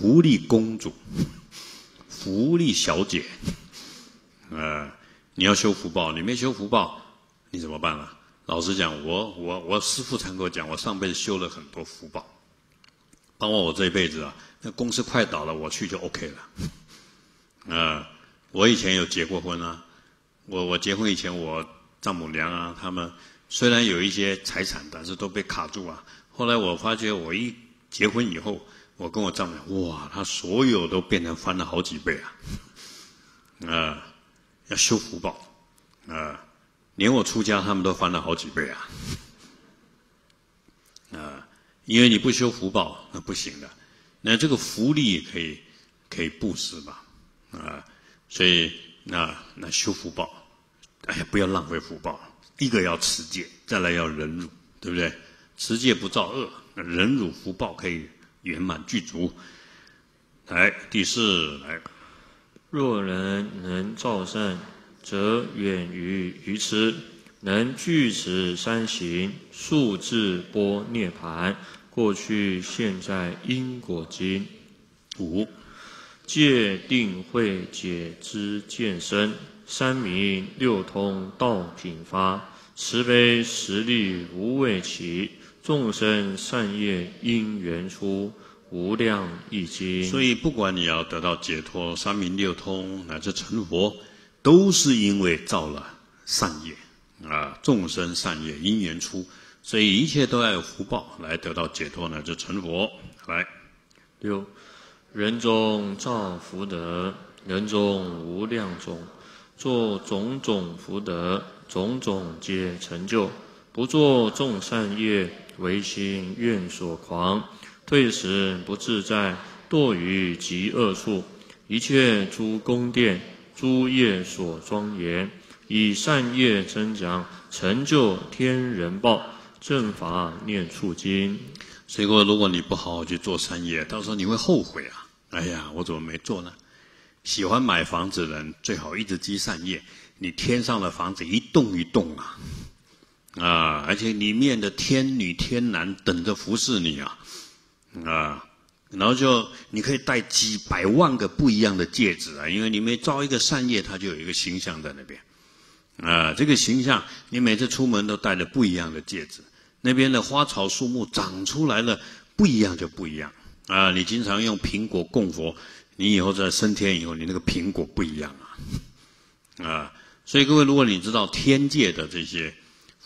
福利公主、福利小姐，呃，你要修福报，你没修福报，你怎么办啊？老实讲，我我我师父常跟我讲，我上辈子修了很多福报，包括我这一辈子啊，那公司快倒了，我去就 OK 了。啊，我以前有结过婚啊，我我结婚以前，我丈母娘啊，他们虽然有一些财产，但是都被卡住啊。后来我发觉，我一结婚以后，我跟我丈母娘，哇，他所有都变成翻了好几倍啊！啊，要修福报啊，连我出家，他们都翻了好几倍啊！啊，因为你不修福报，那不行的。那这个福利可以可以布施吧？啊，所以那那修福报，哎呀，不要浪费福报。一个要持戒，再来要忍辱，对不对？持戒不造恶，忍辱福报可以圆满具足。来，第四来，若人能造善，则远于愚痴；能具此三行，速至波涅盘。过去、现在因果经五戒定慧解之见身，三明六通道品发，慈悲实力无畏起。众生善业因缘出，无量易经。所以，不管你要得到解脱、三明六通乃至成佛，都是因为造了善业啊！众生善业因缘出，所以一切都要有福报来得到解脱乃至成佛。来，六人中造福德，人中无量种，做种种福德，种种皆成就。不做众善业。唯心愿所狂，退时不自在，堕于极恶处。一切诸宫殿、诸业所庄严，以善业增长，成就天人报。正法念处经。所以说，如果你不好好去做善业，到时候你会后悔啊！哎呀，我怎么没做呢？喜欢买房子的人，最好一直积善业。你天上的房子一栋一栋啊！啊，而且里面的天女天男等着服侍你啊，啊，然后就你可以戴几百万个不一样的戒指啊，因为你每造一个善业，它就有一个形象在那边，啊，这个形象你每次出门都戴着不一样的戒指，那边的花草树木长出来了不一样就不一样啊，你经常用苹果供佛，你以后在升天以后，你那个苹果不一样啊，啊，所以各位，如果你知道天界的这些。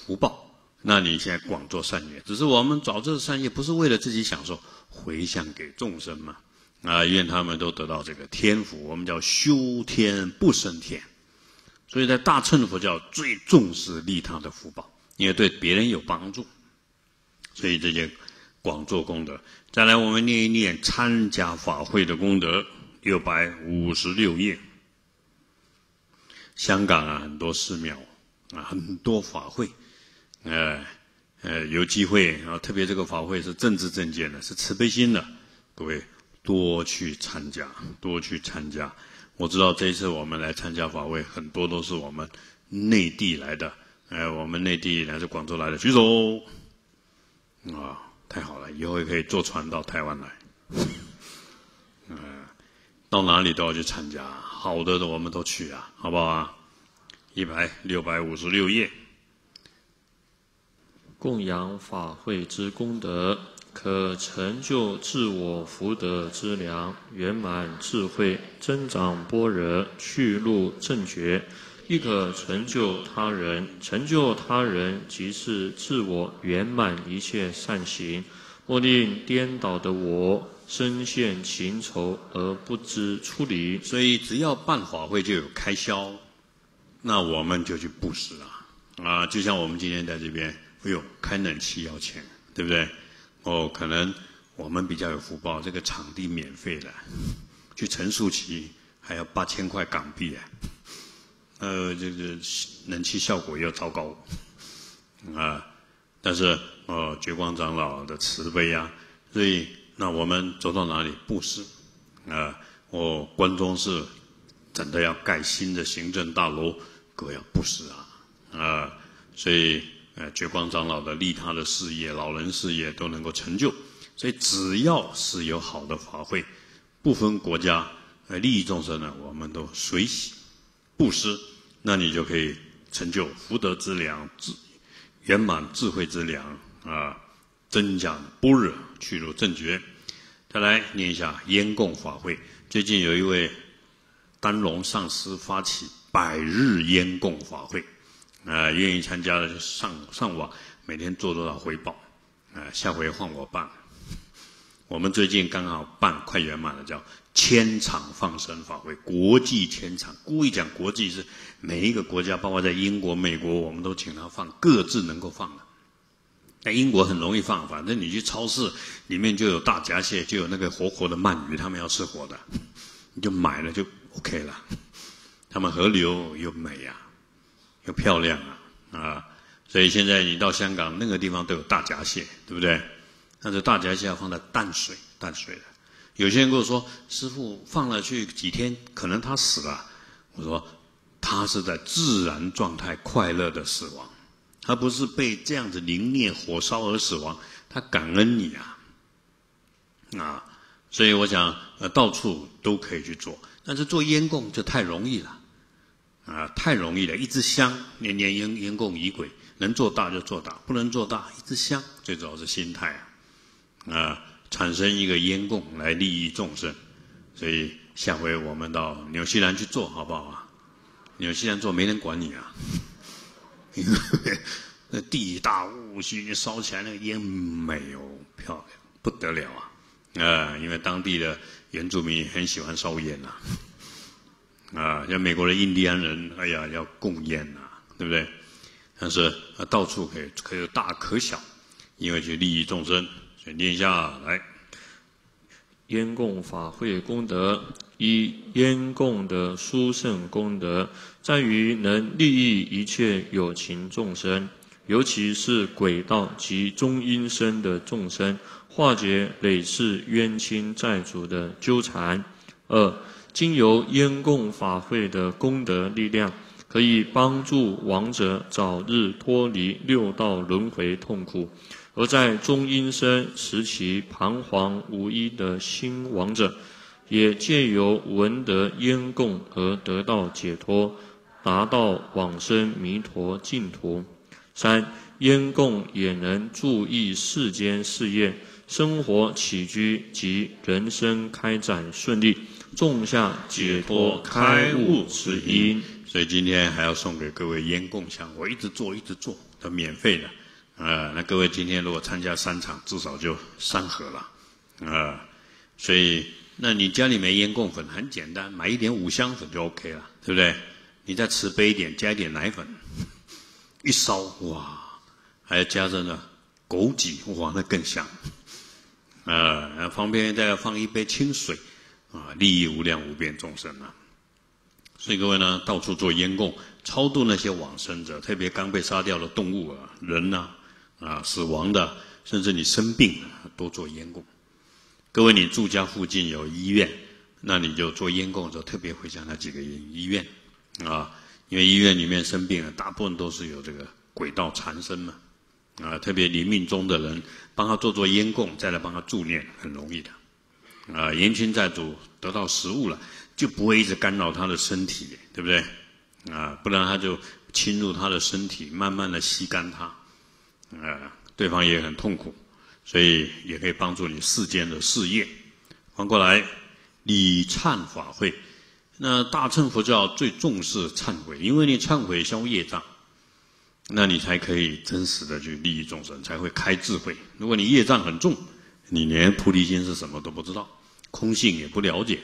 福报，那你现在广做善业，只是我们找这善业不是为了自己享受，回向给众生嘛？啊，愿他们都得到这个天福。我们叫修天不生天，所以在大乘佛教最重视利他的福报，因为对别人有帮助，所以这些广做功德。再来，我们念一念参加法会的功德，六百五十六页。香港啊，很多寺庙啊，很多法会。呃，呃，有机会啊，特别这个法会是政治正见的，是慈悲心的，各位多去参加，多去参加。我知道这一次我们来参加法会，很多都是我们内地来的，哎，我们内地来自广州来的，举手。啊，太好了，以后也可以坐船到台湾来。嗯，到哪里都要去参加，好的的我们都去啊，好不好啊？一百六百五十六页。供养法会之功德，可成就自我福德之良，圆满智慧，增长般若，去入正觉，亦可成就他人。成就他人，即是自我圆满一切善行。莫令颠倒的我深陷情仇而不知出离。所以，只要办法会就有开销，那我们就去布施啊！啊，就像我们今天在这边。哎呦，开冷气要钱，对不对？哦，可能我们比较有福报，这个场地免费的，去陈树奇还要八千块港币啊，呃，这个冷气效果又糟糕啊。但是哦，觉光长老的慈悲啊，所以那我们走到哪里布施啊？哦，关中是真的要盖新的行政大楼，各要布施啊啊，所以。呃，觉光长老的利他的事业、老人事业都能够成就，所以只要是有好的法会，不分国家，呃，利益众生呢，我们都随喜布施，那你就可以成就福德之粮、智圆满智慧之粮啊，增长般若，去入正觉。再来念一下烟供法会。最近有一位丹龙上师发起百日烟供法会，啊，愿意参加的就上上网，每天做多少回报，啊，下回换我办。我们最近刚好办快圆满了，叫千场放生法会，国际千场，故意讲国际是每一个国家，包括在英国、美国，我们都请他放，各自能够放的。在英国很容易放，反正你去超市里面就有大闸蟹，就有那个活活的鳗鱼，他们要吃活的，你就买了就 OK 了。他们河流又美呀，又漂亮啊啊！所以现在你到香港那个地方都有大闸蟹，对不对？但是大闸蟹要放在淡水淡水的。有些人跟我说：“师傅放了去几天，可能他死了。”我说：“他是在自然状态快乐的死亡。”他不是被这样子凝灭火烧而死亡，他感恩你啊，啊，所以我想呃到处都可以去做，但是做烟供就太容易了，啊，太容易了，一支香年年烟烟供仪轨，能做大就做大，不能做大一支香，最主要是心态啊，啊，产生一个烟供来利益众生，所以下回我们到纽西兰去做好不好啊？纽西兰做没人管你啊。那地大物虚，烧起来那个烟美哦，漂亮不得了啊！啊，因为当地的原住民很喜欢烧烟呐，啊，啊像美国的印第安人，哎呀，要供烟呐，对不对？但是啊，到处可以可以大可小，因为去利益众生，所以念下来，烟供法会功德。一烟供的殊胜功德，在于能利益一切有情众生，尤其是鬼道及中阴身的众生，化解累世冤亲债主的纠缠。二，经由烟供法会的功德力量，可以帮助亡者早日脱离六道轮回痛苦；而在中阴身时期彷徨无依的新亡者。也借由闻得烟供而得到解脱，达到往生弥陀净土。三烟供也能注意世间事业、生活起居及人生开展顺利，种下解脱开悟之因。所以今天还要送给各位烟供香，我一直做一直做，它免费的。啊，那各位今天如果参加三场，至少就三盒了。啊，所以。那你家里没烟供粉，很简单，买一点五香粉就 OK 了，对不对？你再慈悲一点，加一点奶粉，一烧哇，还要加上呢枸杞哇，那更香。啊，旁边再放一杯清水，啊，利益无量无边众生啊。所以各位呢，到处做烟供，超度那些往生者，特别刚被杀掉的动物啊、人呐，啊，死亡的，甚至你生病，多做烟供。各位，你住家附近有医院，那你就做烟供的时候，特别回想那几个医院，啊，因为医院里面生病了，大部分都是有这个鬼道缠身嘛，啊，特别临命中的人，帮他做做烟供，再来帮他助念，很容易的，啊，延亲债主得到食物了，就不会一直干扰他的身体，对不对？啊，不然他就侵入他的身体，慢慢的吸干他，啊，对方也很痛苦。所以也可以帮助你世间的事业。反过来，礼忏法会，那大乘佛教最重视忏悔，因为你忏悔消业障，那你才可以真实的去利益众生，才会开智慧。如果你业障很重，你连菩提心是什么都不知道，空性也不了解，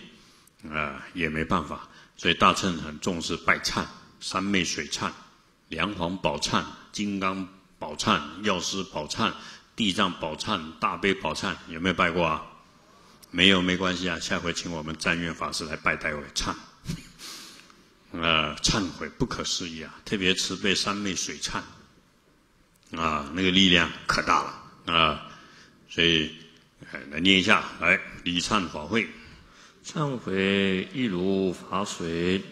啊，也没办法。所以大乘很重视拜忏、三昧水忏、梁皇宝忏、金刚宝忏、药师宝忏。地藏宝忏、大悲宝忏有没有拜过啊？没有没关系啊，下回请我们占愿法师来拜代为忏。呃，忏悔不可思议啊，特别慈悲三昧水忏，啊，那个力量可大了啊，所以来念一下，来礼忏法会。忏悔一如法水，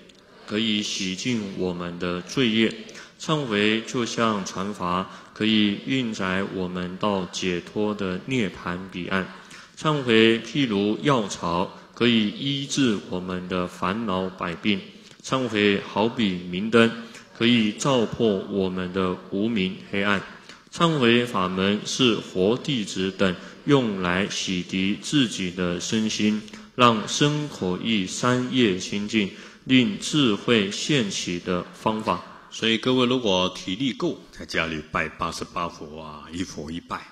可以洗净我们的罪业。忏悔就像船筏。可以运载我们到解脱的涅盘彼岸。忏悔譬如药草，可以医治我们的烦恼百病。忏悔好比明灯，可以照破我们的无明黑暗。忏悔法门是佛弟子等用来洗涤自己的身心，让身口意三业清净，令智慧现起的方法。所以各位如果体力够，在家里拜八十八佛啊，一佛一拜，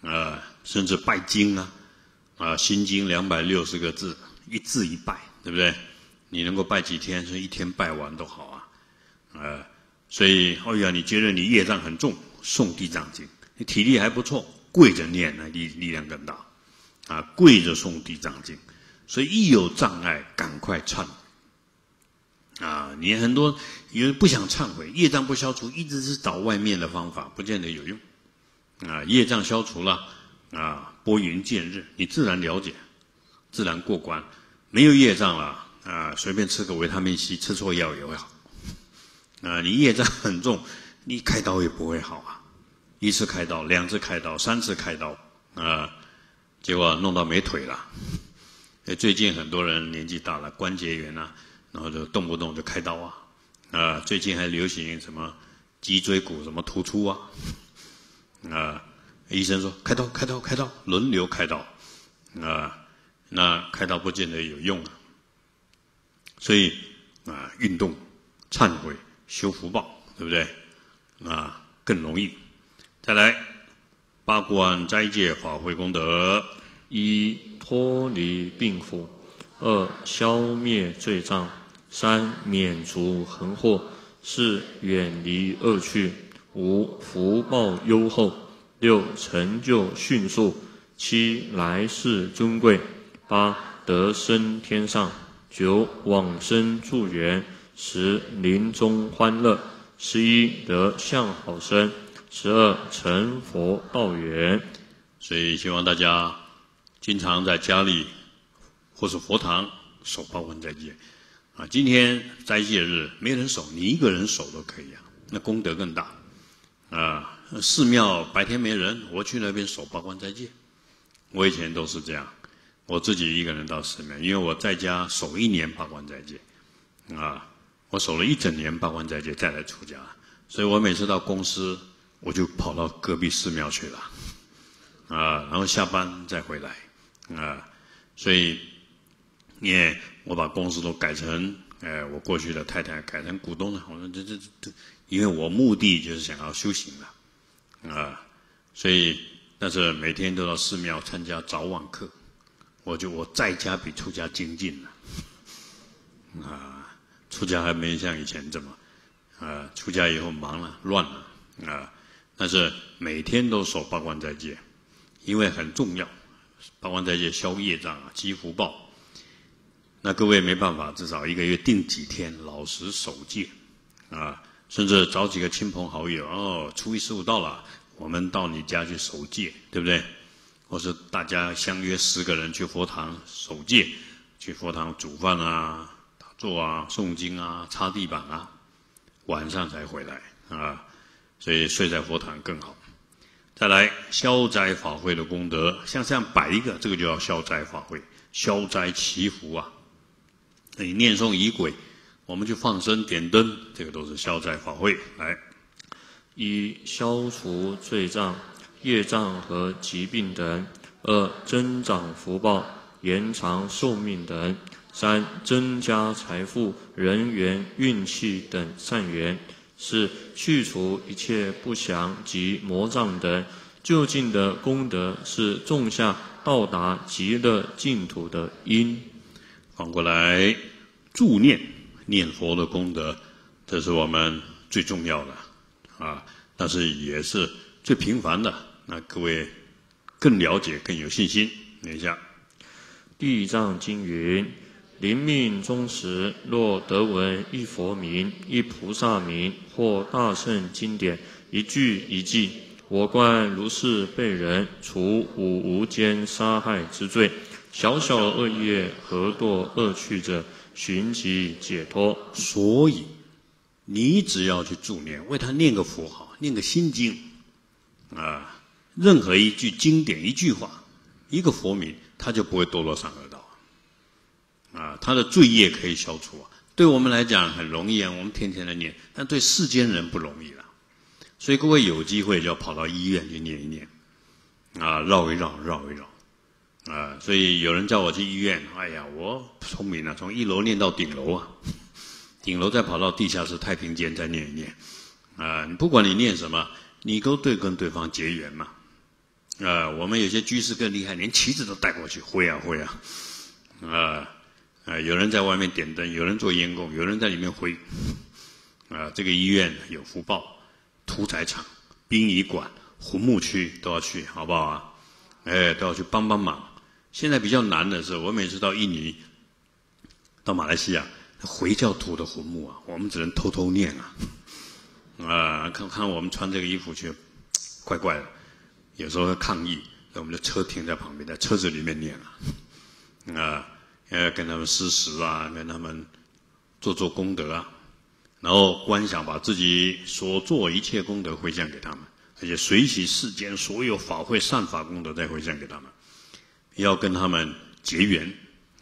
啊，甚至拜经啊，啊，心经两百六十个字，一字一拜，对不对？你能够拜几天？说一天拜完都好啊，呃，所以哦呀，你觉得你业障很重，诵地藏经，你体力还不错，跪着念呢，力力量更大，啊，跪着诵地藏经，所以一有障碍，赶快忏，啊，你很多因为不想忏悔，业障不消除，一直是找外面的方法，不见得有用，啊，业障消除了，啊，拨云见日，你自然了解，自然过关，没有业障了。啊，随便吃个维他命 C，吃错药也会好。啊，你业障很重，你开刀也不会好啊。一次开刀，两次开刀，三次开刀，啊，结果弄到没腿了。最近很多人年纪大了，关节炎啊，然后就动不动就开刀啊。啊，最近还流行什么脊椎骨什么突出啊。啊，医生说开刀，开刀，开刀，轮流开刀。啊，那开刀不见得有用啊。所以啊，运动、忏悔、修福报，对不对？啊，更容易。再来，八关斋戒法会功德：一、脱离病苦；二、消灭罪障；三、免除横祸；四、远离恶趣；五、福报优厚；六、成就迅速；七、来世尊贵；八、得生天上。九往生助缘，十临终欢乐，十一得相好生，十二成佛道缘。所以希望大家经常在家里或是佛堂守八关斋戒。啊，今天斋戒日没人守，你一个人守都可以啊，那功德更大。啊，寺庙白天没人，我去那边守八关斋戒。我以前都是这样。我自己一个人到寺庙，因为我在家守一年八关斋戒，啊，我守了一整年八关斋戒，再来出家，所以我每次到公司，我就跑到隔壁寺庙去了，啊，然后下班再回来，啊，所以，也我把公司都改成，哎，我过去的太太改成股东了，我说这这这，因为我目的就是想要修行了，啊，所以，但是每天都到寺庙参加早晚课。我就我在家比出家精进了，啊，出家还没像以前这么，啊，出家以后忙了乱了，啊，但是每天都守八关斋戒，因为很重要，八关斋戒消业障啊，积福报。那各位没办法，至少一个月定几天，老实守戒，啊，甚至找几个亲朋好友，哦，初一十五到了，我们到你家去守戒，对不对？或是大家相约十个人去佛堂守戒，去佛堂煮饭啊、打坐啊、诵经啊、擦地板啊，晚上才回来啊，所以睡在佛堂更好。再来消灾法会的功德，像这样摆一个，这个就叫消灾法会，消灾祈福啊。你念诵仪轨，我们去放生点灯，这个都是消灾法会。来，一消除罪障。业障和疾病等；二、增长福报、延长寿命等；三、增加财富、人缘、运气等善缘；四、去除一切不祥及魔障等。就近的功德是种下到达极乐净土的因。反过来，助念念佛的功德，这是我们最重要的啊，但是也是最平凡的。那各位更了解、更有信心。念一下，《地藏经》云：“临命终时，若得闻一佛名、一菩萨名或大圣经典一句一句，我观如是被人除五无间杀害之罪，小小恶业何堕恶趣者，寻其解脱。”所以，你只要去助念，为他念个佛号，念个心经，啊。任何一句经典、一句话、一个佛名，他就不会堕落三恶。啊他的罪业可以消除啊。对我们来讲很容易啊，我们天天的念，但对世间人不容易了。所以各位有机会就要跑到医院去念一念，啊，绕一绕，绕一绕。啊，所以有人叫我去医院，哎呀，我聪明了，从一楼念到顶楼啊，顶楼再跑到地下室太平间再念一念，啊，不管你念什么，你都对跟对方结缘嘛，啊，我们有些居士更厉害，连旗子都带过去挥啊挥啊，啊，啊，有人在外面点灯，有人做烟供，有人在里面挥，啊，这个医院有福报，屠宰场、殡仪馆、坟墓区都要去，好不好啊？哎，都要去帮帮忙。现在比较难的是，我每次到印尼、到马来西亚，回教徒的坟墓啊，我们只能偷偷念啊。啊，看看我们穿这个衣服去，怪怪的。有时候会抗议，我们的车停在旁边，在车子里面念啊。啊，呃跟他们施食啊，跟他们做做功德啊，然后观想把自己所做一切功德回向给他们，而且随喜世间所有法会善法功德再回向给他们。要跟他们结缘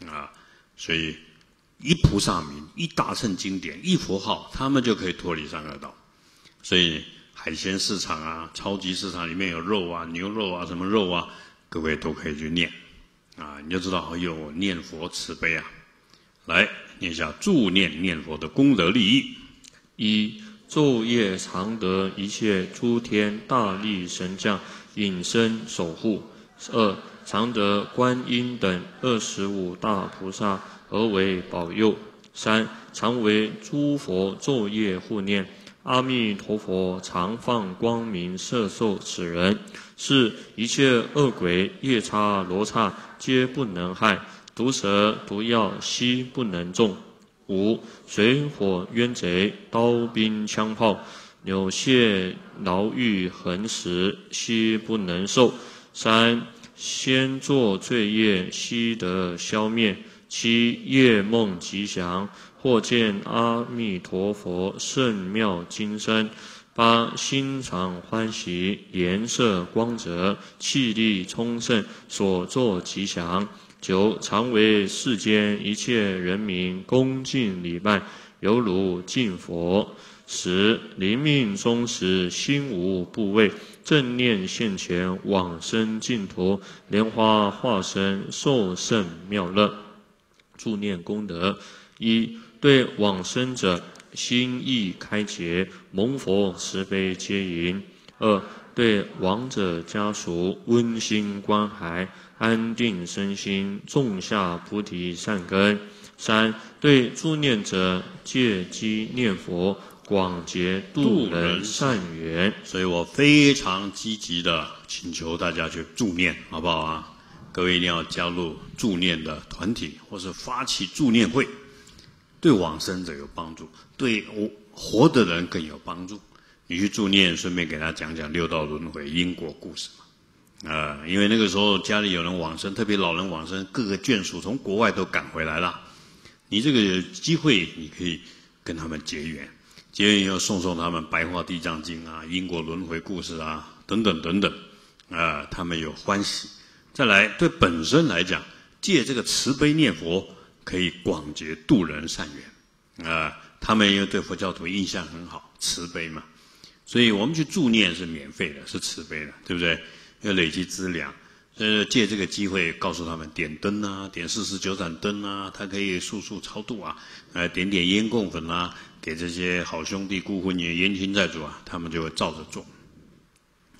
啊，所以一菩萨名、一大乘经典、一佛号，他们就可以脱离三恶道。所以海鲜市场啊、超级市场里面有肉啊、牛肉啊、什么肉啊，各位都可以去念啊，你就知道有念佛慈悲啊。来念一下助念念佛的功德利益：一昼夜常得一切诸天大力神将隐身守护；二常得观音等二十五大菩萨而为保佑。三常为诸佛昼夜护念。阿弥陀佛常放光明摄受此人。是一切恶鬼夜叉罗刹皆不能害。毒蛇毒药悉不能中。五水火冤贼刀兵枪炮扭械牢狱横石悉不能受。三先作罪业，悉得消灭；七夜梦吉祥，或见阿弥陀佛圣妙金身；八心常欢喜，颜色光泽，气力充盛，所作吉祥；九常为世间一切人民恭敬礼拜，犹如敬佛；十临命终时，心无怖畏。正念现前，往生净土，莲花化身，受胜妙乐。助念功德：一对往生者心意开解，蒙佛慈悲接引；二对亡者家属温馨关怀，安定身心，种下菩提善根；三对助念者借机念佛。广结度人善缘，所以我非常积极的请求大家去助念，好不好啊？各位一定要加入助念的团体，或是发起助念会，对往生者有帮助，对活活的人更有帮助。你去助念，顺便给他讲讲六道轮回因果故事嘛。啊，因为那个时候家里有人往生，特别老人往生，各个眷属从国外都赶回来了，你这个机会，你可以跟他们结缘。结缘以后送送他们《白话地藏经》啊，因果轮回故事啊，等等等等，啊，他们有欢喜。再来，对本身来讲，借这个慈悲念佛，可以广结度人善缘，啊，他们因为对佛教徒印象很好，慈悲嘛，所以我们去助念是免费的，是慈悲的，对不对？要累积资粮，所以借这个机会告诉他们点灯啊，点四十九盏灯啊，他可以速速超度啊，呃，点点烟供粉啊。给这些好兄弟、孤魂野冤亲债主啊，他们就会照着做。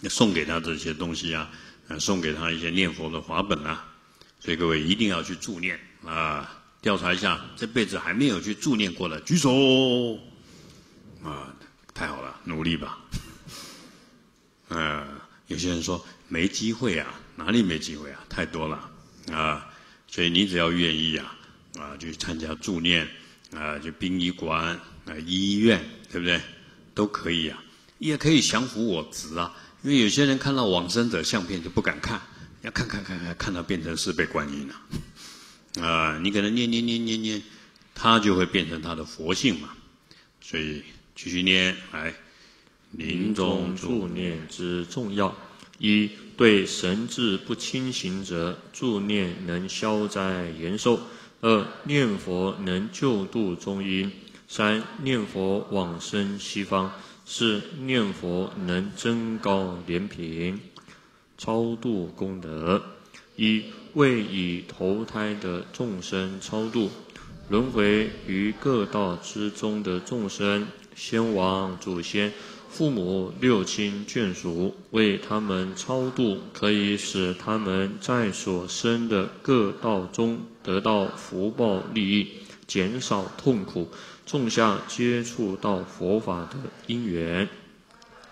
送给他这些东西啊，呃，送给他一些念佛的法本啊。所以各位一定要去助念啊！调查一下，这辈子还没有去助念过的举手。啊，太好了，努力吧。呃，有些人说没机会啊，哪里没机会啊？太多了啊！所以你只要愿意啊，啊，去参加助念啊，就殡仪馆。啊，医院对不对？都可以啊，也可以降服我执啊。因为有些人看到往生者相片就不敢看，要看看看看，看到变成四倍观音了。啊，啊你给他念念念念念，他就会变成他的佛性嘛。所以继续念，来，临终助念之重要：一对神志不清醒者，助念能消灾延寿。二念佛能救度中阴。三念佛往生西方。四念佛能增高莲品，超度功德。一为以投胎的众生超度，轮回于各道之中的众生，先王祖先。父母六亲眷属为他们超度，可以使他们在所生的各道中得到福报利益，减少痛苦，种下接触到佛法的因缘。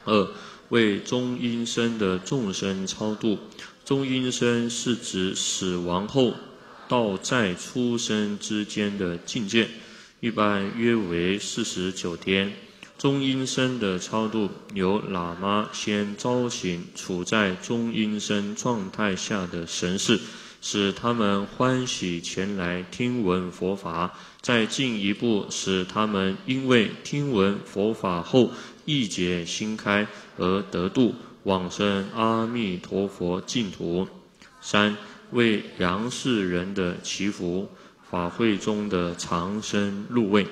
二为中阴身的众生超度，中阴身是指死亡后到再出生之间的境界，一般约为四十九天。中阴身的超度，由喇嘛先招行处在中阴身状态下的神士，使他们欢喜前来听闻佛法；再进一步，使他们因为听闻佛法后意解心开而得度，往生阿弥陀佛净土。三为杨氏人的祈福，法会中的长生入位。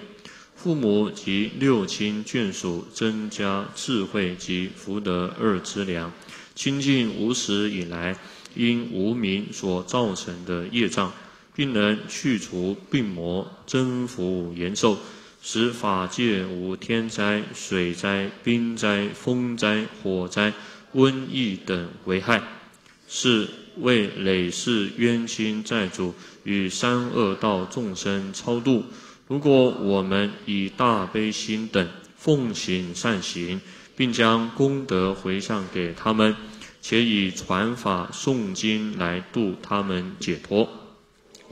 父母及六亲眷属增加智慧及福德二资粮，清净无始以来因无名所造成的业障，并能去除病魔，增福延寿，使法界无天灾、水灾、冰灾、风灾、火灾、瘟疫等危害，是为累世冤亲债主与三恶道众生超度。如果我们以大悲心等奉行善行，并将功德回向给他们，且以传法诵经来度他们解脱。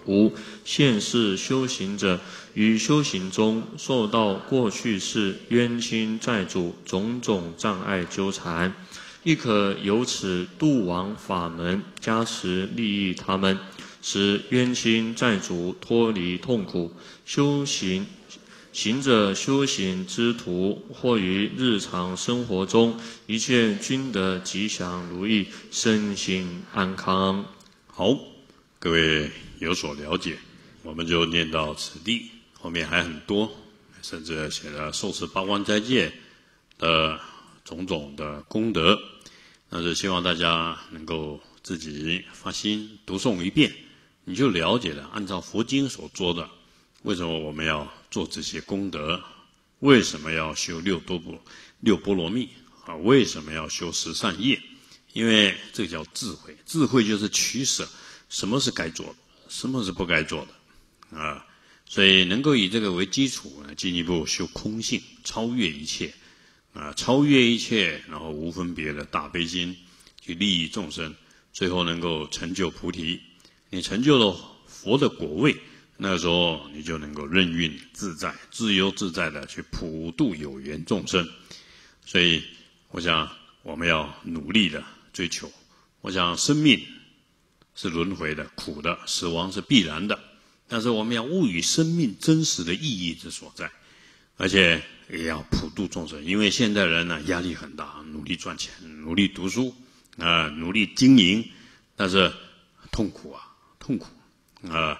五现世修行者于修行中受到过去世冤亲债主种种障碍纠缠，亦可由此度亡法门加持利益他们。使冤亲债主脱离痛苦，修行行者修行之途，或于日常生活中一切均得吉祥如意，身心安康。好，各位有所了解，我们就念到此地，后面还很多，甚至写了受持八关斋戒的种种的功德，那是希望大家能够自己发心读诵一遍。你就了解了，按照佛经所做的，为什么我们要做这些功德？为什么要修六多波六波罗蜜啊？为什么要修十善业？因为这叫智慧，智慧就是取舍，什么是该做的，什么是不该做的啊？所以能够以这个为基础，进一步修空性，超越一切啊，超越一切，然后无分别的大悲心，去利益众生，最后能够成就菩提。你成就了佛的果位，那时候你就能够任运自在、自由自在的去普度有缘众生。所以，我想我们要努力的追求。我想生命是轮回的、苦的，死亡是必然的。但是我们要悟与生命真实的意义之所在，而且也要普度众生。因为现代人呢压力很大，努力赚钱、努力读书啊，努力经营，但是痛苦啊。痛苦啊！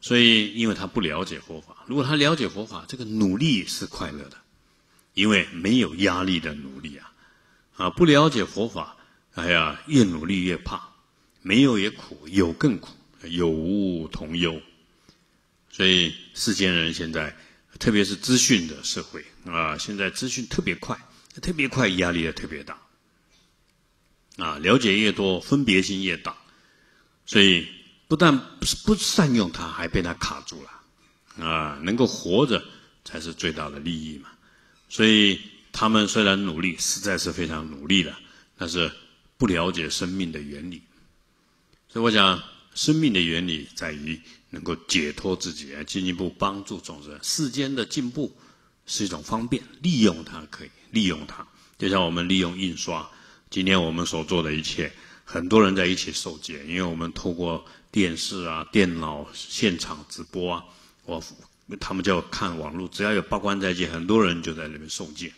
所以，因为他不了解佛法。如果他了解佛法，这个努力是快乐的，因为没有压力的努力啊！啊，不了解佛法，哎呀，越努力越怕，没有也苦，有更苦，有无同忧。所以，世间人现在，特别是资讯的社会啊，现在资讯特别快，特别快，压力也特别大。啊，了解越多，分别心越大，所以。不但不不善用它，还被它卡住了，啊，能够活着才是最大的利益嘛。所以他们虽然努力，实在是非常努力的，但是不了解生命的原理。所以我想，生命的原理在于能够解脱自己，进一步帮助众生。世间的进步是一种方便，利用它可以利用它，就像我们利用印刷，今天我们所做的一切，很多人在一起受戒，因为我们透过。电视啊，电脑现场直播啊，我他们就看网络，只要有八关斋戒，很多人就在那边受戒，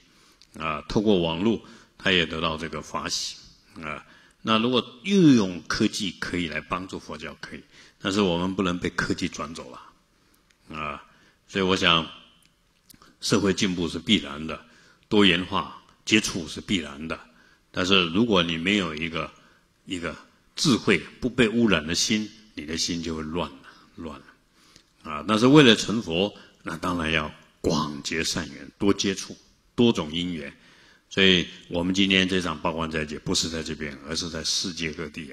啊，透过网络，他也得到这个法喜，啊，那如果又用科技可以来帮助佛教，可以，但是我们不能被科技转走了，啊，所以我想，社会进步是必然的，多元化接触是必然的，但是如果你没有一个一个智慧不被污染的心，你的心就会乱了，乱。了，啊，但是为了成佛，那当然要广结善缘，多接触多种因缘，所以我们今天这场八关斋戒不是在这边，而是在世界各地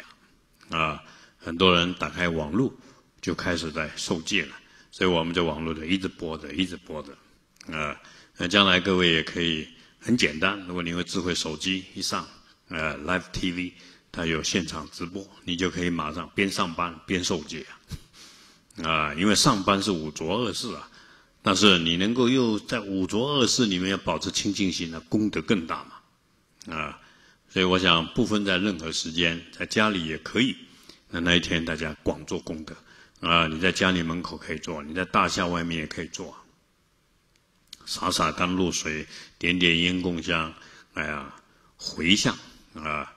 啊，啊，很多人打开网络就开始在受戒了。所以我们在网络就一直播着，一直播着，啊，那将来各位也可以很简单，如果你有智慧手机一上，呃，Live TV，它有现场直播，你就可以马上边上班边受戒啊，啊，因为上班是五浊恶世啊，但是你能够又在五浊恶世里面要保持清净心，那功德更大嘛，啊，所以我想不分在任何时间，在家里也可以，那那一天大家广做功德。啊，你在家里门口可以做，你在大厦外面也可以做，洒洒甘露水，点点烟供香，哎呀，回向啊，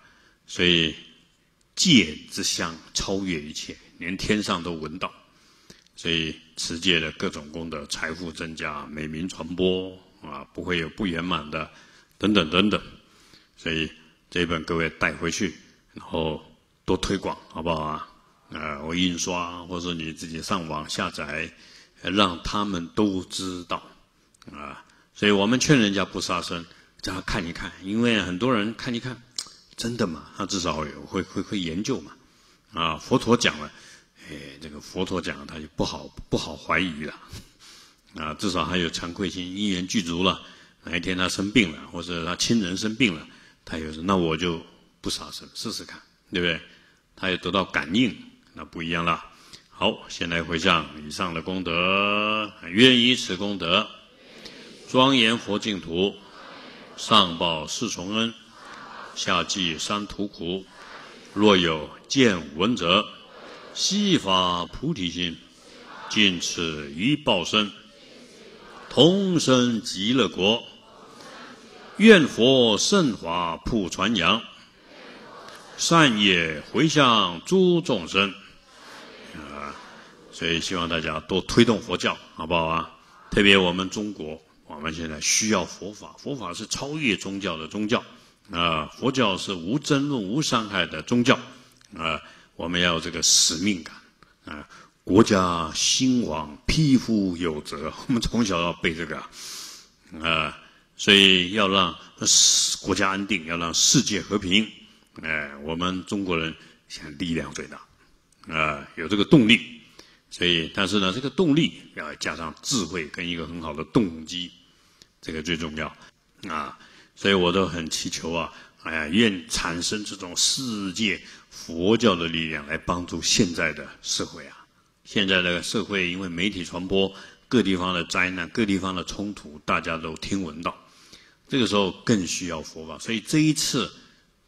所以戒之香超越一切，连天上都闻到，所以持戒的各种功德，财富增加，美名传播啊，不会有不圆满的，等等等等，所以这一本各位带回去，然后多推广，好不好啊？啊，我印刷，或者你自己上网下载，让他们都知道。啊。所以我们劝人家不杀生，叫他看一看，因为很多人看一看，真的嘛？他至少有会会会研究嘛。啊，佛陀讲了，哎，这个佛陀讲，他就不好不好怀疑了。啊，至少还有惭愧心，因缘具足了。哪一天他生病了，或者他亲人生病了，他又是那我就不杀生，试试看，对不对？他也得到感应。那不一样了。好，先来回向以上的功德，愿以此功德庄严佛净土，上报四重恩，下济三途苦。若有见闻者，悉发菩提心，尽此一报身，同生极乐国。愿佛圣法普传扬，善业回向诸众生。啊所以希望大家多推动佛教，好不好啊？特别我们中国，我们现在需要佛法，佛法是超越宗教的宗教啊！佛教是无争论、无伤害的宗教啊！我们要这个使命感啊！国家兴亡，匹夫有责。我们从小要背这个啊！所以要让国家安定，要让世界和平。哎，我们中国人现在力量最大啊，有这个动力。所以，但是呢，这个动力要加上智慧跟一个很好的动机，这个最重要啊。所以我都很祈求啊，哎呀，愿产生这种世界佛教的力量来帮助现在的社会啊。现在的社会因为媒体传播，各地方的灾难、各地方的冲突，大家都听闻到，这个时候更需要佛法。所以这一次，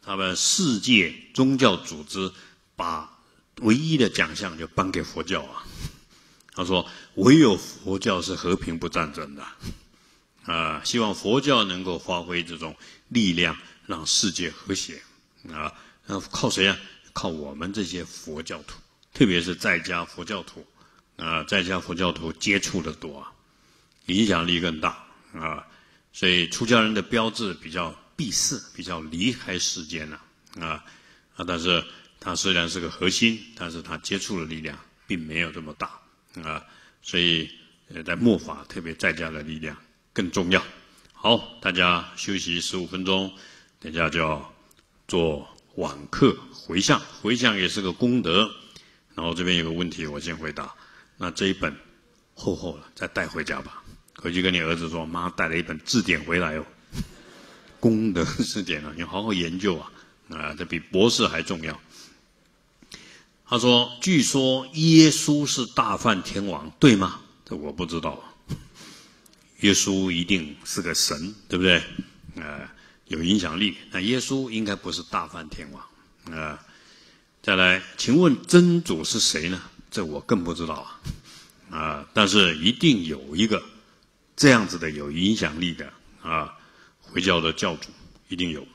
他们世界宗教组织把。唯一的奖项就颁给佛教啊！他说：“唯有佛教是和平不战争的，啊，希望佛教能够发挥这种力量，让世界和谐啊！那靠谁啊？靠我们这些佛教徒，特别是在家佛教徒啊，在家佛教徒接触的多啊，影响力更大啊！所以出家人的标志比较避世，比较离开世间了啊啊！但是。它虽然是个核心，但是它接触的力量并没有这么大啊，所以呃在末法，特别在家的力量更重要。好，大家休息十五分钟，等下就要做晚课回向，回向也是个功德。然后这边有个问题，我先回答。那这一本厚厚的，再带回家吧。回去跟你儿子说，妈带了一本字典回来哦，功德字典啊，你好好研究啊，啊，这比博士还重要。他说：“据说耶稣是大梵天王，对吗？这我不知道啊。耶稣一定是个神，对不对？呃，有影响力。那耶稣应该不是大梵天王啊。再来，请问真主是谁呢？这我更不知道啊。啊，但是一定有一个这样子的有影响力的啊，回教的教主一定有。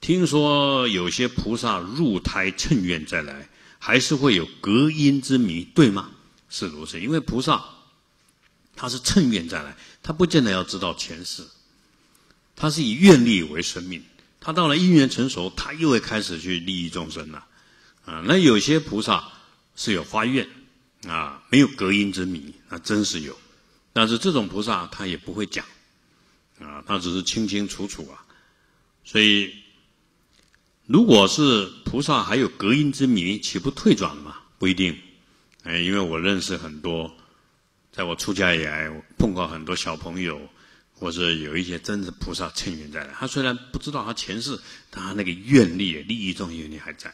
听说有些菩萨入胎趁愿再来。”还是会有隔音之谜，对吗？是如此，因为菩萨他是趁愿再来，他不见得要知道前世，他是以愿力为生命。他到了因缘成熟，他又会开始去利益众生了。啊，那有些菩萨是有发愿，啊，没有隔音之谜，那真是有。但是这种菩萨他也不会讲，啊，他只是清清楚楚啊。所以，如果是菩萨还有隔音之谜，岂不退转吗？不一定。哎，因为我认识很多，在我出家以来，碰过很多小朋友。或者有一些真的菩萨乘愿在来，他虽然不知道他前世，但他那个愿力、利益众愿力还在。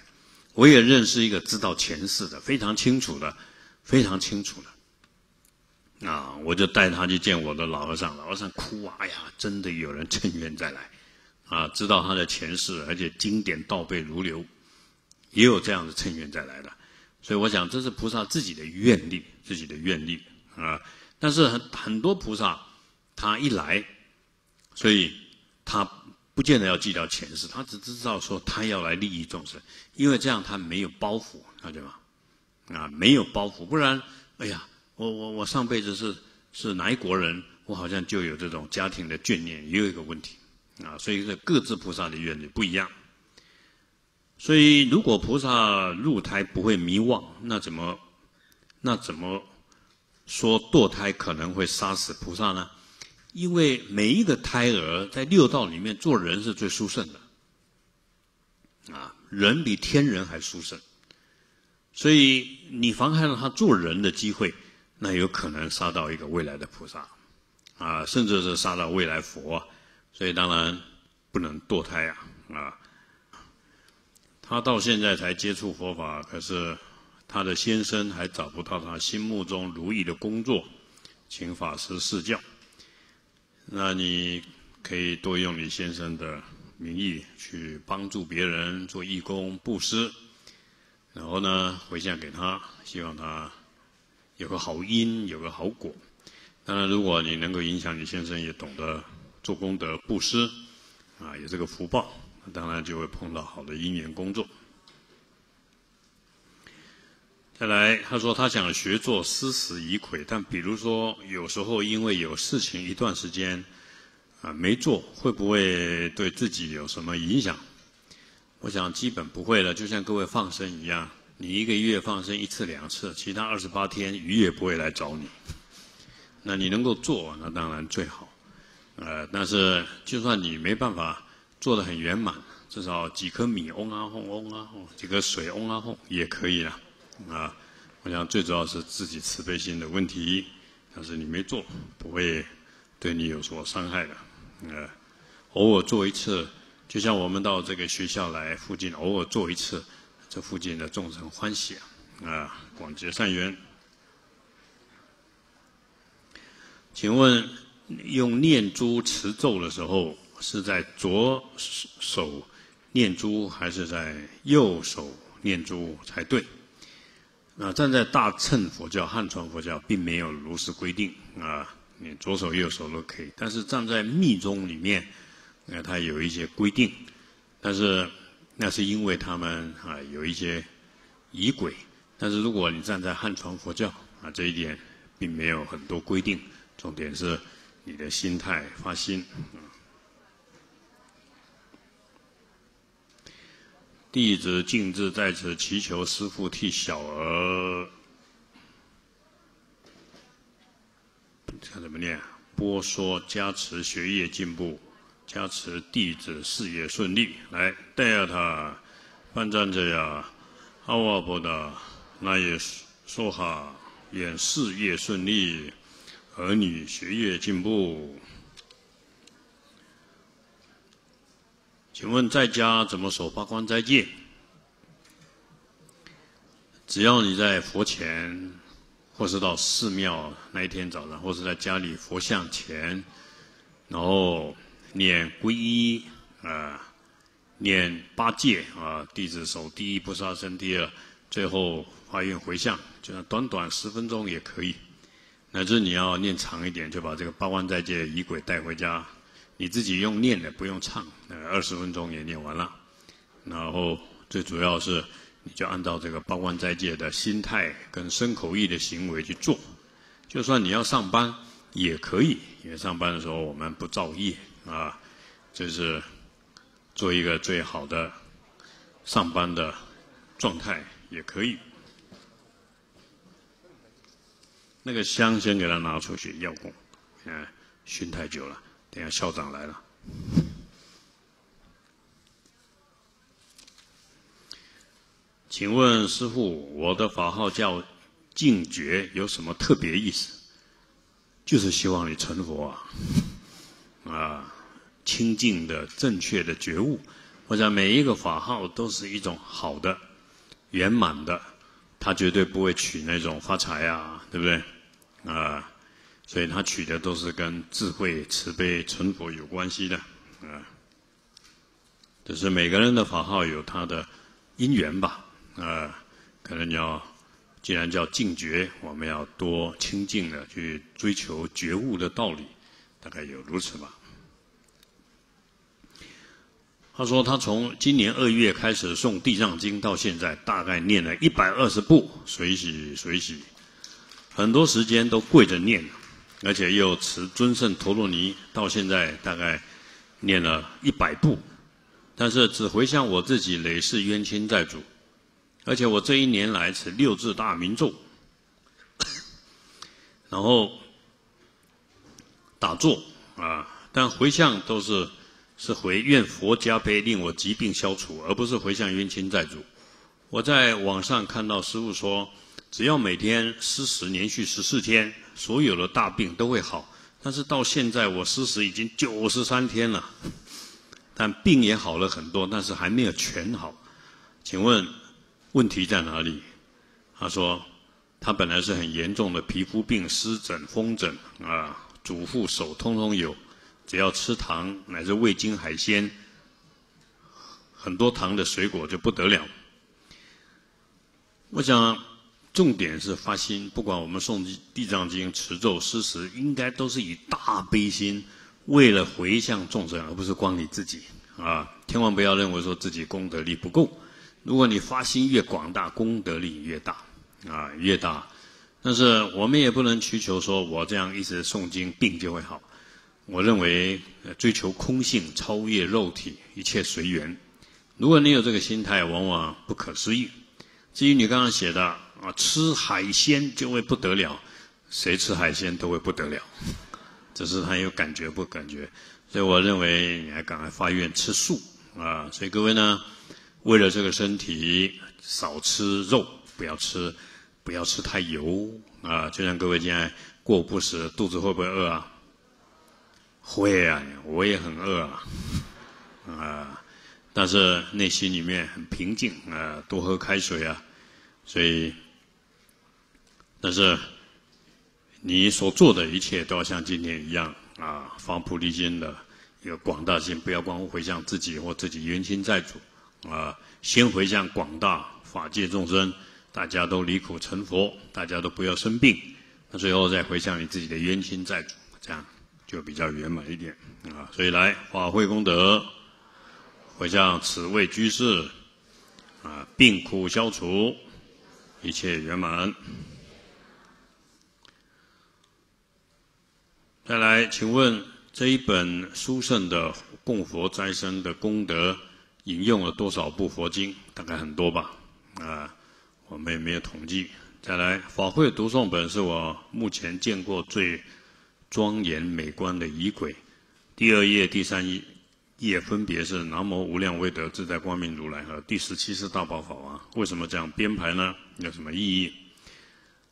我也认识一个知道前世的，非常清楚的，非常清楚的。啊，我就带他去见我的老和尚，老和尚哭啊，哎呀，真的有人趁愿再来，啊，知道他的前世，而且经典倒背如流，也有这样的趁愿再来的。所以我想，这是菩萨自己的愿力，自己的愿力啊。但是很很多菩萨。他一来，所以他不见得要记掉前世，他只知道说他要来利益众生，因为这样他没有包袱，了解吗？啊，没有包袱，不然，哎呀，我我我上辈子是是哪一国人，我好像就有这种家庭的眷念，也有一个问题啊，所以这各自菩萨的愿力不一样。所以如果菩萨入胎不会迷惘，那怎么那怎么说堕胎可能会杀死菩萨呢？因为每一个胎儿在六道里面做人是最殊胜的，啊，人比天人还殊胜，所以你妨害了他做人的机会，那有可能杀到一个未来的菩萨，啊，甚至是杀到未来佛，所以当然不能堕胎啊，啊，他到现在才接触佛法，可是他的先生还找不到他心目中如意的工作，请法师示教。那你可以多用你先生的名义去帮助别人做义工布施，然后呢回向给他，希望他有个好因，有个好果。当然，如果你能够影响你先生也懂得做功德布施，啊，有这个福报，当然就会碰到好的因缘工作。再来，他说他想学做施食以馈，但比如说有时候因为有事情一段时间啊没做，会不会对自己有什么影响？我想基本不会了，就像各位放生一样，你一个月放生一次两次，其他二十八天鱼也不会来找你。那你能够做，那当然最好。呃，但是就算你没办法做得很圆满，至少几颗米嗡啊哄嗡啊哄，几颗水嗡啊哄也可以了。啊，我想最主要是自己慈悲心的问题，但是你没做，不会对你有所伤害的。呃，偶尔做一次，就像我们到这个学校来附近，偶尔做一次，这附近的众生欢喜啊，广结善缘。请问用念珠持咒的时候，是在左手念珠，还是在右手念珠才对？啊，站在大乘佛教、汉传佛教，并没有如实规定啊，你左手、右手都可以。但是站在密宗里面，呃，它有一些规定，但是那是因为他们啊有一些仪轨。但是如果你站在汉传佛教啊，这一点并没有很多规定，重点是你的心态发心。弟子静志在此祈求师父替小儿，看怎么念？波说加持学业进步，加持弟子事业顺利。来带下他，班长这样，阿瓦波的那也说哈，愿事业顺利，儿女学业进步。请问在家怎么守八关斋戒？只要你在佛前，或是到寺庙那一天早上，或是在家里佛像前，然后念皈依啊，念八戒啊，弟子守第一，不杀生第二，最后发愿回向，就算短短十分钟也可以。乃至你要念长一点，就把这个八关斋戒仪轨带回家。你自己用念的，不用唱，呃，二十分钟也念完了。然后最主要是，你就按照这个八关斋戒的心态跟身口意的行为去做。就算你要上班，也可以，因为上班的时候我们不造业啊，就是做一个最好的上班的状态也可以。那个香先给他拿出去要供，嗯，熏太久了，等下校长来了。请问师傅，我的法号叫净觉，有什么特别意思？就是希望你成佛啊，啊，清净的、正确的觉悟。我想每一个法号都是一种好的、圆满的，他绝对不会取那种发财啊，对不对？啊，所以他取的都是跟智慧、慈悲、成佛有关系的啊。就是每个人的法号有他的因缘吧。啊，可能要，既然叫净觉，我们要多清净的去追求觉悟的道理，大概有如此吧。他说，他从今年二月开始诵《地藏经》到现在，大概念了一百二十部，随喜随喜，很多时间都跪着念，而且又持尊胜陀罗尼，到现在大概念了一百部，但是只回向我自己累世冤亲债主。而且我这一年来是六字大明咒，然后打坐啊，但回向都是是回愿佛加悲令我疾病消除，而不是回向冤亲债主。我在网上看到师傅说，只要每天施食连续十四天，所有的大病都会好。但是到现在我失食已经九十三天了，但病也好了很多，但是还没有全好。请问？问题在哪里？他说，他本来是很严重的皮肤病、湿疹、风疹啊，祖父手通通有，只要吃糖乃至味精海鲜，很多糖的水果就不得了。我想，重点是发心，不管我们诵地藏经、持咒、施食，应该都是以大悲心，为了回向众生，而不是光你自己啊！千万不要认为说自己功德力不够。如果你发心越广大，功德力越大，啊，越大。但是我们也不能祈求说，我这样一直诵经，病就会好。我认为追求空性，超越肉体，一切随缘。如果你有这个心态，往往不可思议。至于你刚刚写的啊，吃海鲜就会不得了，谁吃海鲜都会不得了，只是他有感觉不感觉。所以我认为你还赶快发愿吃素啊。所以各位呢？为了这个身体，少吃肉，不要吃，不要吃太油啊！就像各位现在过午不食，肚子会不会饿啊？会啊，我也很饿啊，啊！但是内心里面很平静啊，多喝开水啊。所以，但是你所做的一切都要像今天一样啊，发菩提心的一个广大心，不要光回向自己或自己冤亲债主。啊，先回向广大法界众生，大家都离苦成佛，大家都不要生病，那最后再回向你自己的冤亲债主，这样就比较圆满一点啊。所以来法会功德，回向此位居士，啊，病苦消除，一切圆满。再来，请问这一本书圣的供佛斋生的功德？引用了多少部佛经？大概很多吧，啊，我们也没有统计。再来，法会读诵本是我目前见过最庄严美观的仪轨。第二页、第三页分别是南无无量威德自在光明如来和第十七世大宝法王。为什么这样编排呢？有什么意义？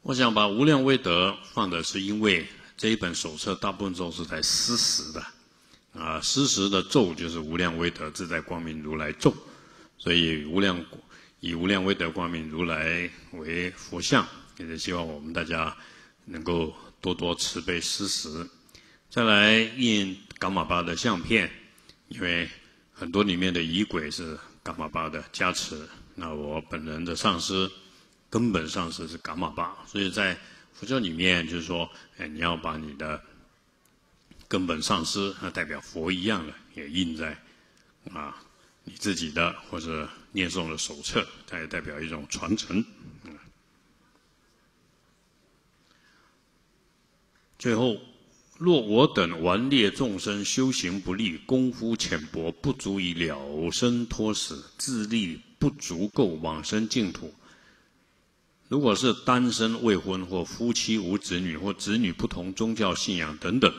我想把无量威德放的是因为这一本手册大部分都是在施食的。啊，施食的咒就是无量威德自在光明如来咒，所以无量以无量威德光明如来为佛像，也是希望我们大家能够多多慈悲施食。再来印伽玛巴的相片，因为很多里面的仪轨是伽玛巴的加持。那我本人的上师，根本上师是伽玛巴，所以在佛教里面就是说，哎，你要把你的。根本上师，那代表佛一样的，也印在啊你自己的或者念诵的手册，它也代表一种传承。最后，若我等顽劣众生修行不力，功夫浅薄，不足以了生脱死，自力不足够往生净土。如果是单身未婚或夫妻无子女或子女不同宗教信仰等等，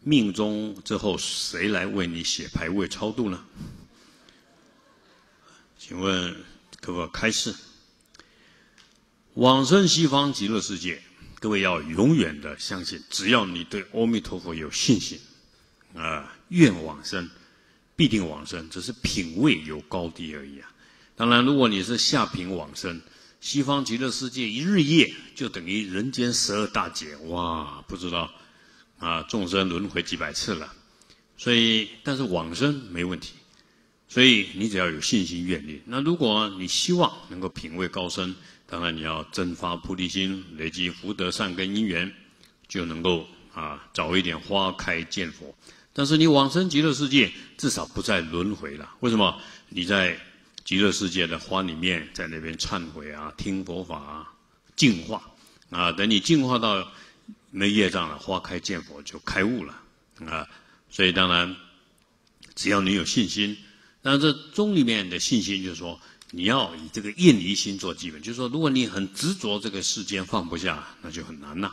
命中之后谁来为你写牌位超度呢？请问可否开示？往生西方极乐世界。各位要永远的相信，只要你对阿弥陀佛有信心，啊，愿往生，必定往生，只是品位有高低而已啊。当然，如果你是下品往生，西方极乐世界一日夜就等于人间十二大劫，哇，不知道啊，众生轮回几百次了。所以，但是往生没问题，所以你只要有信心愿力。那如果你希望能够品位高深，当然，你要增发菩提心，累积福德善根因缘，就能够啊早一点花开见佛。但是你往生极乐世界，至少不再轮回了。为什么？你在极乐世界的花里面，在那边忏悔啊，听佛法啊，净化啊。等你净化到没业障了，花开见佛就开悟了啊。所以当然，只要你有信心，但这中里面的信心就是说。你要以这个厌离心做基本，就是说，如果你很执着这个世间放不下，那就很难呐，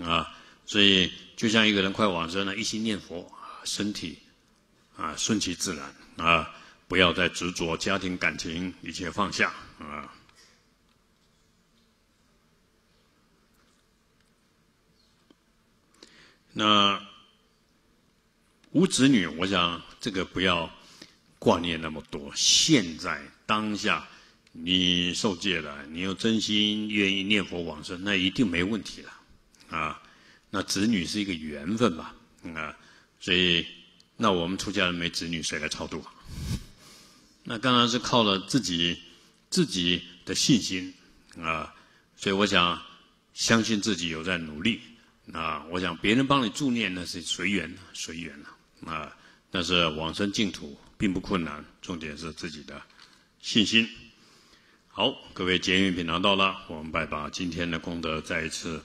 啊，所以就像一个人快往生了，一心念佛，身体啊顺其自然啊，不要再执着家庭感情，一切放下啊。那无子女，我想这个不要挂念那么多，现在。当下你受戒了，你又真心愿意念佛往生，那一定没问题了，啊，那子女是一个缘分吧，啊，所以那我们出家人没子女，谁来超度？那当然是靠了自己自己的信心啊，所以我想相信自己有在努力啊，我想别人帮你助念那是随缘随缘了啊，但是往生净土并不困难，重点是自己的。信心，好，各位结缘品拿到了，我们拜把今天的功德再一次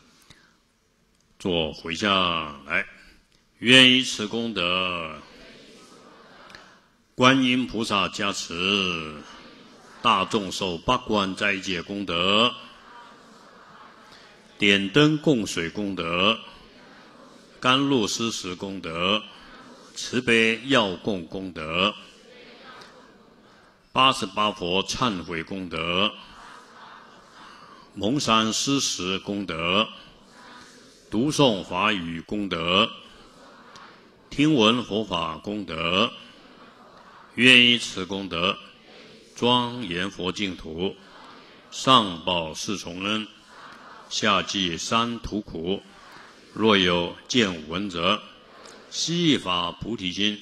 做回向来，愿以此功德，观音菩萨加持，大众受八关斋戒功德，点灯供水功德，甘露施食功德，慈悲药供功德。八十八佛忏悔功德，蒙山施食功德，读诵法语功德，听闻佛法功德，愿以此功德庄严佛净土，上报四重恩，下济三途苦。若有见闻者，悉发菩提心，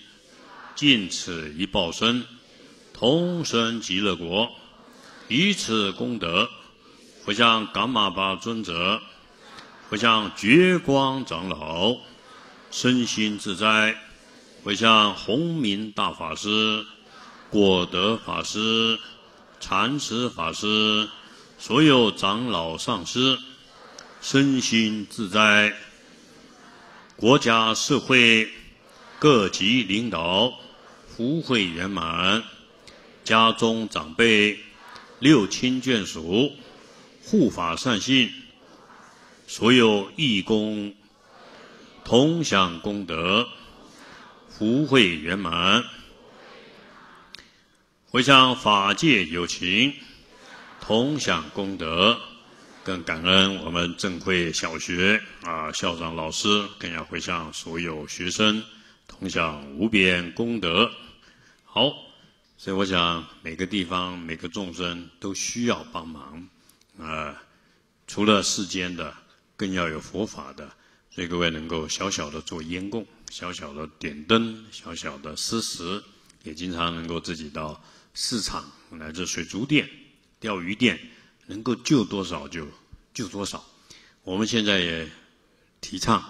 尽此一报身。同生极乐国，以此功德，回向伽玛巴尊者，回向觉光长老，身心自在；回向弘明大法师、果德法师、禅师法师，所有长老上师，身心自在；国家社会各级领导，福慧圆满。家中长辈、六亲眷属、护法善信、所有义工，同享功德，福慧圆满。回向法界有情，同享功德，更感恩我们正慧小学啊校长老师，更要回向所有学生，同享无边功德。好。所以，我想每个地方、每个众生都需要帮忙，啊，除了世间的，更要有佛法的。所以，各位能够小小的做烟供，小小的点灯，小小的施食，也经常能够自己到市场乃至水族店、钓鱼店，能够救多少就救多少。我们现在也提倡，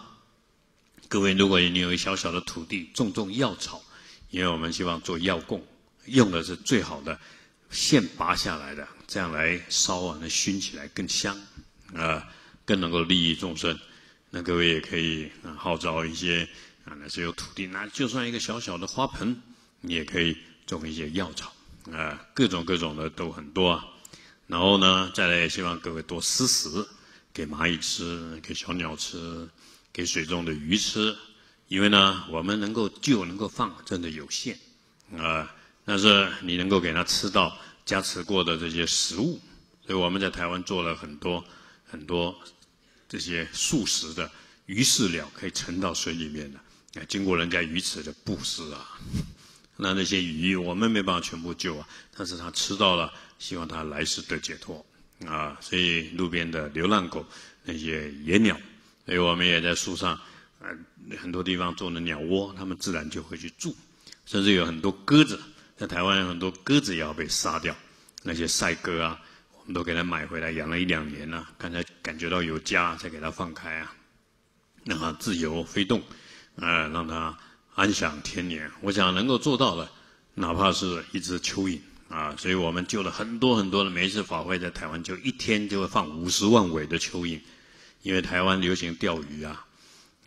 各位如果你有一小小的土地，种种药草，因为我们希望做药供。用的是最好的现拔下来的，这样来烧啊，那熏起来更香，啊，更能够利益众生。那各位也可以号召一些啊，那是有土地，那就算一个小小的花盆，你也可以种一些药草啊，各种各种的都很多啊。然后呢，再来也希望各位多施食，给蚂蚁吃，给小鸟吃，给水中的鱼吃，因为呢，我们能够救、能够放，真的有限啊。但是你能够给它吃到加持过的这些食物，所以我们在台湾做了很多很多这些素食的鱼饲料，可以沉到水里面的，经过人家鱼池的布施啊，那那些鱼我们没办法全部救啊，但是它吃到了，希望它来世得解脱。啊，所以路边的流浪狗那些野鸟，所以我们也在树上，呃，很多地方做了鸟窝，它们自然就会去住，甚至有很多鸽子。在台湾有很多鸽子也要被杀掉，那些赛鸽啊，我们都给它买回来养了一两年了，刚才感觉到有家才给它放开啊，让它自由飞动，呃，让它安享天年。我想能够做到的，哪怕是一只蚯蚓啊，所以我们救了很多很多的。每一次法会在台湾，就一天就会放五十万尾的蚯蚓，因为台湾流行钓鱼啊，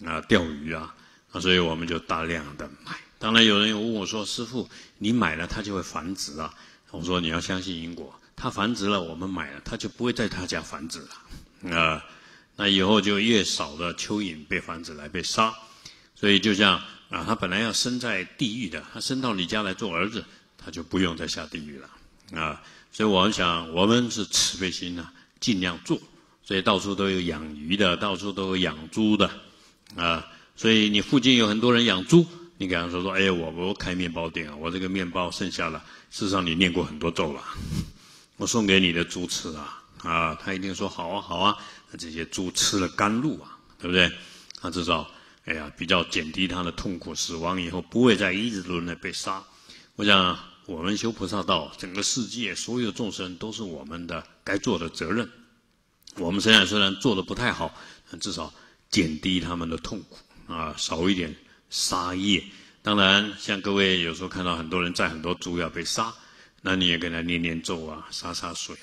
啊，钓鱼啊，啊，所以我们就大量的买。当然，有人又问我说：“师傅，你买了它就会繁殖啊？”我说：“你要相信因果，它繁殖了，我们买了，它就不会在他家繁殖了。啊，那以后就越少的蚯蚓被繁殖来被杀。所以就像啊，他本来要生在地狱的，他生到你家来做儿子，他就不用再下地狱了。啊，所以我们想，我们是慈悲心啊，尽量做。所以到处都有养鱼的，到处都有养猪的。啊，所以你附近有很多人养猪。你给他说说，哎，我我开面包店啊，我这个面包剩下了，事实上你念过很多咒了，我送给你的猪吃啊，啊，他一定说好啊好啊，那这些猪吃了甘露啊，对不对？他至少，哎呀，比较减低他的痛苦，死亡以后不会再一直轮来被杀。我想，我们修菩萨道，整个世界所有众生都是我们的该做的责任。我们现在虽然做的不太好，但至少减低他们的痛苦啊，少一点。杀业，当然像各位有时候看到很多人在很多猪要被杀，那你也跟他念念咒啊，洒洒水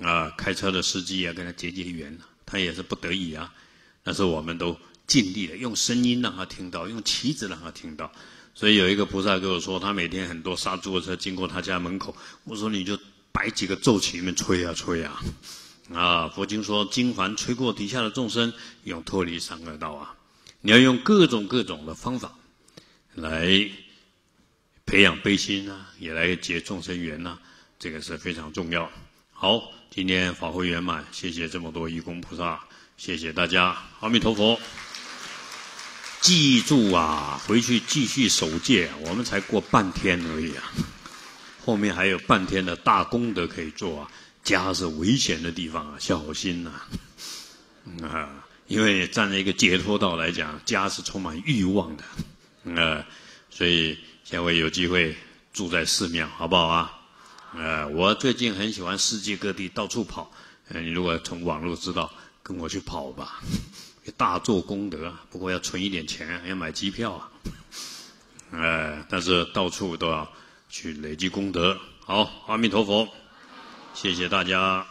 啊，啊，开车的司机也跟他结结缘，他也是不得已啊。但是我们都尽力的用声音让他听到，用旗子让他听到。所以有一个菩萨跟我说，他每天很多杀猪的车经过他家门口，我说你就摆几个咒起里面吹啊吹啊，啊，佛经说经幡吹过底下的众生，永脱离三恶道啊。你要用各种各种的方法来培养悲心啊，也来结众生缘呐，这个是非常重要。好，今天法会圆满，谢谢这么多义工菩萨，谢谢大家，阿弥陀佛。记住啊，回去继续守戒，我们才过半天而已啊，后面还有半天的大功德可以做啊。家是危险的地方啊，小心呐，啊。因为站在一个解脱道来讲，家是充满欲望的，呃，所以下回有机会住在寺庙，好不好啊？呃，我最近很喜欢世界各地到处跑，呃，你如果从网络知道，跟我去跑吧，大做功德，不过要存一点钱，要买机票啊，哎，但是到处都要去累积功德。好，阿弥陀佛，谢谢大家。